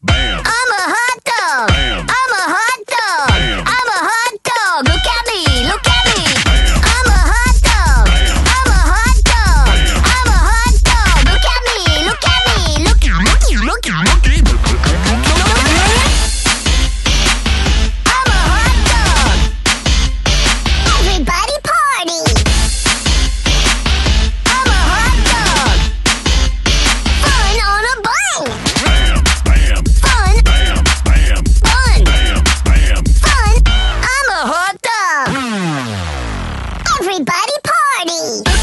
Bam. everybody party!